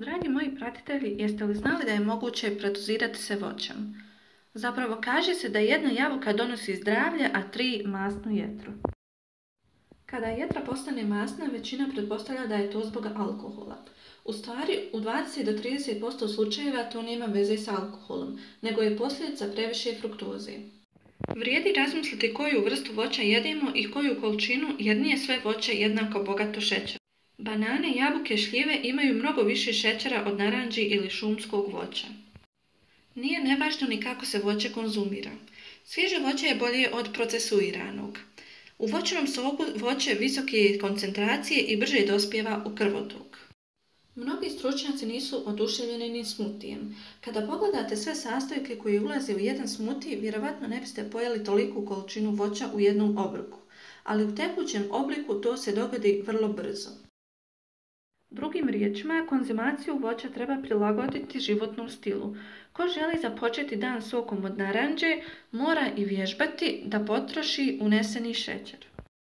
Dragi moji pratitelji, jeste li znali da je moguće predozirati se voćem? Zapravo kaže se da jedna jabuka donosi zdravlje, a tri masnu jetru. Kada jetra postane masna, većina pretpostavlja da je to zbog alkohola. U stvari, u 20 do 30% slučajeva to nema veze s alkoholom, nego je posljedica previše fruktoze. Vrijedi razmisliti koju vrstu voća jedemo i koju količinu jer nije sve voće jednako bogato šećer. Banane, jabuke, šljive imaju mnogo više šećera od naranđi ili šumskog voća. Nije nevažno ni kako se voće konzumira. Svježe voće je bolje od procesuiranog. U voćnom soku voće visoke koncentracije i brže dospjeva u krvotok. Mnogi stručnjaci nisu oduševljeni ni smutijem. Kada pogledate sve sastojke koji ulaze u jedan smuti, vjerovatno ne biste pojeli toliku količinu voća u jednom obroku. Ali u tekućem obliku to se dogodi vrlo brzo. Drugim riječima, konzumaciju voća treba prilagoditi životnom stilu. Ko želi započeti dan sokom od naranđe, mora i vježbati da potroši uneseni šećer.